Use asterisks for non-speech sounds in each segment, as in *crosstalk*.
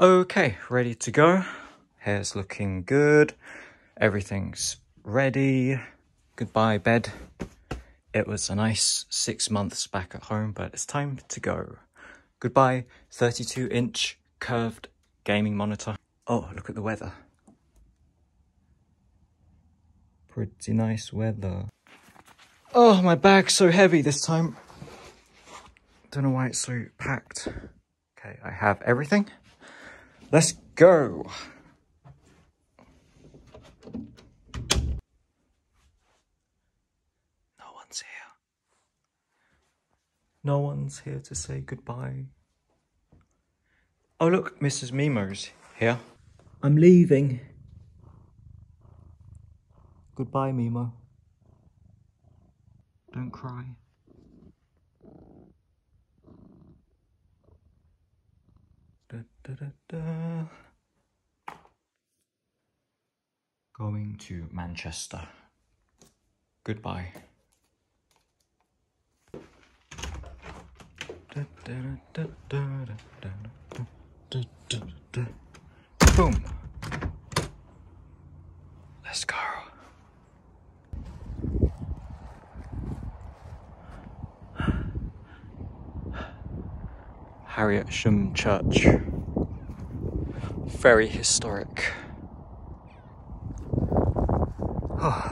Okay, ready to go. Hair's looking good. Everything's ready. Goodbye, bed. It was a nice six months back at home, but it's time to go. Goodbye, 32 inch curved gaming monitor. Oh, look at the weather. Pretty nice weather. Oh, my bag's so heavy this time. Don't know why it's so packed. Okay, I have everything. Let's go. No one's here. No one's here to say goodbye. Oh, look, Mrs. Mimo's here. I'm leaving. Goodbye, Mimo. Don't cry. Da, da, da. Going to Manchester. Goodbye. Boom. Let's go. Harrietsham Church. Very historic. *sighs* Oh,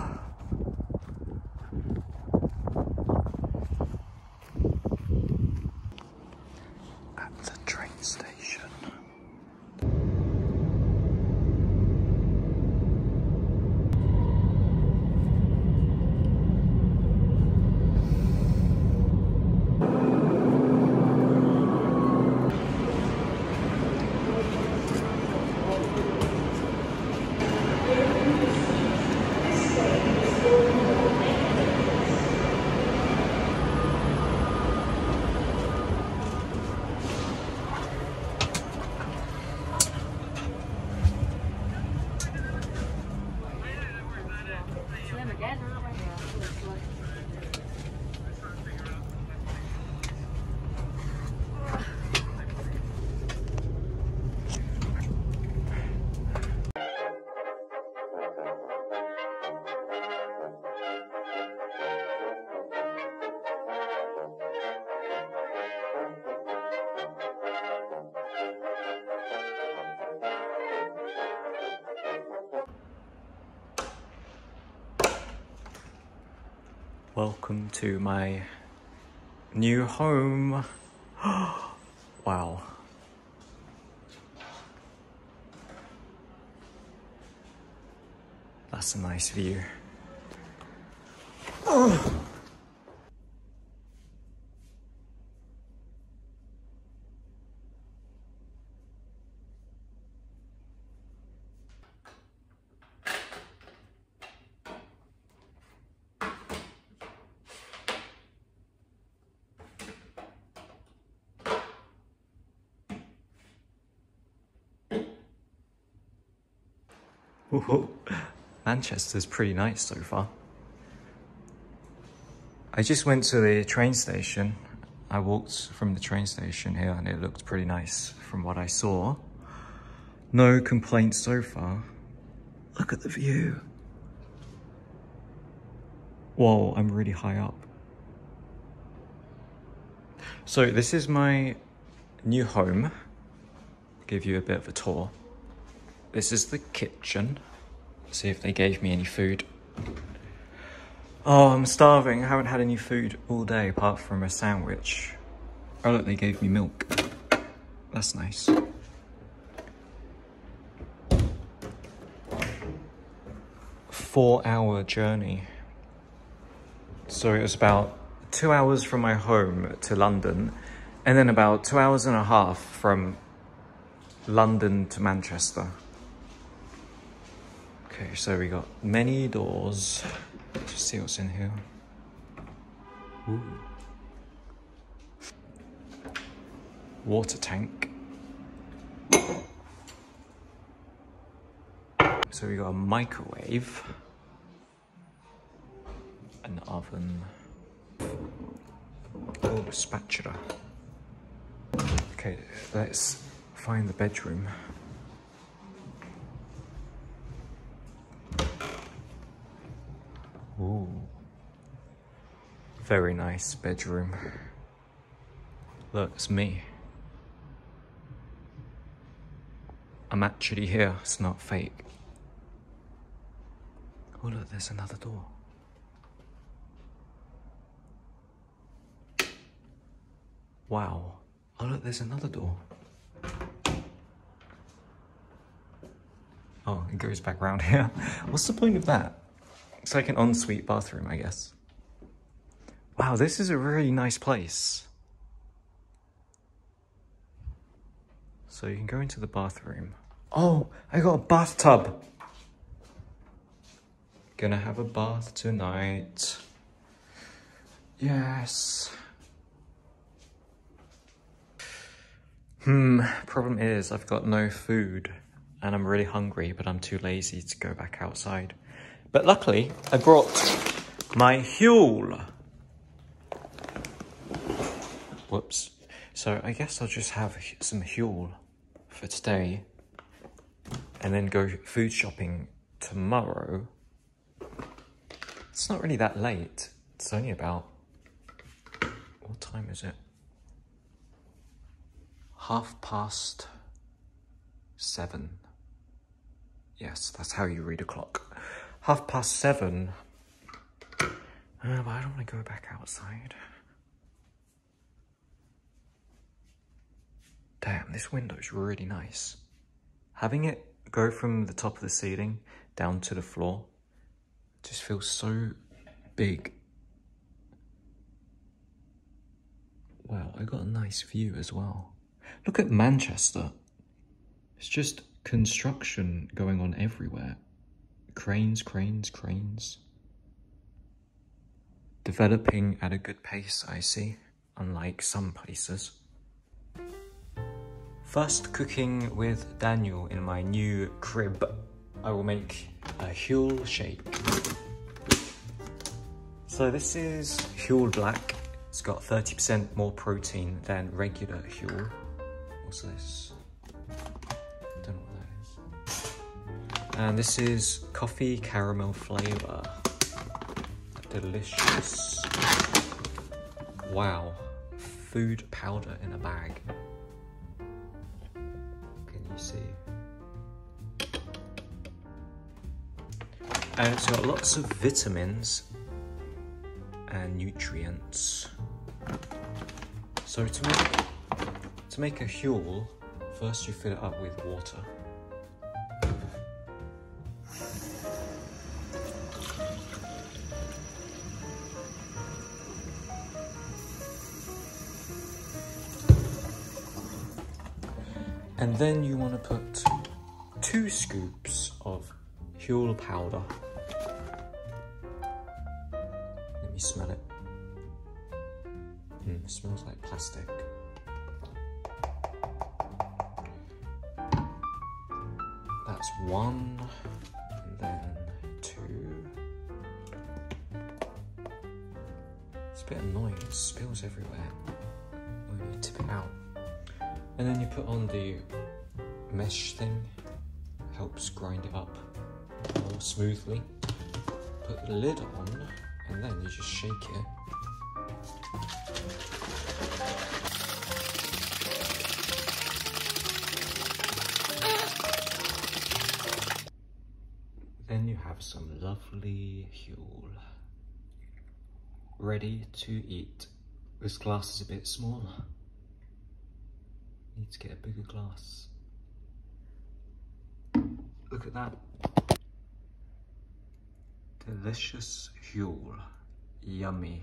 Welcome to my new home. *gasps* wow. That's a nice view. Manchester's pretty nice so far. I just went to the train station. I walked from the train station here and it looked pretty nice from what I saw. No complaints so far. Look at the view. Whoa, I'm really high up. So this is my new home. Give you a bit of a tour. This is the kitchen. See if they gave me any food. Oh, I'm starving. I haven't had any food all day apart from a sandwich. Oh, look, they gave me milk. That's nice. Four hour journey. So it was about two hours from my home to London, and then about two hours and a half from London to Manchester. Okay, so we got many doors. Let's see what's in here. Ooh. Water tank. So we got a microwave, an oven, oh, a spatula. Okay, let's find the bedroom. Very nice bedroom. Look, it's me. I'm actually here, it's not fake. Oh look, there's another door. Wow. Oh look, there's another door. Oh, it goes back round *laughs* here. What's the point of that? It's like an ensuite bathroom, I guess. Wow, this is a really nice place. So you can go into the bathroom. Oh, I got a bathtub. Gonna have a bath tonight. Yes. Hmm, problem is I've got no food and I'm really hungry, but I'm too lazy to go back outside. But luckily, I brought my Huel. Whoops. So I guess I'll just have some Huel for today and then go food shopping tomorrow. It's not really that late. It's only about, what time is it? Half past seven. Yes, that's how you read a clock. Half past seven. Uh, but I don't want to go back outside. Damn, this window is really nice. Having it go from the top of the ceiling down to the floor just feels so big. Wow, I got a nice view as well. Look at Manchester. It's just construction going on everywhere. Cranes, cranes, cranes. Developing at a good pace, I see, unlike some places. First cooking with Daniel in my new crib. I will make a Huel shake. So this is Huel Black. It's got 30% more protein than regular Huel. What's this? Don't know what that is. And this is coffee caramel flavor. Delicious. Wow. Food powder in a bag see. And it's got lots of vitamins and nutrients. So to make to make a huel, first you fill it up with water. And then you want to put two scoops of Huel powder. Let me smell it. Mm, it smells like plastic. That's one, and then two. It's a bit annoying, it spills everywhere when you tip it out. And then you put on the mesh thing, helps grind it up more smoothly. Put the lid on, and then you just shake it. Then you have some lovely Huel. Ready to eat. This glass is a bit small. Need to get a bigger glass. Look at that. Delicious Huel. Yummy.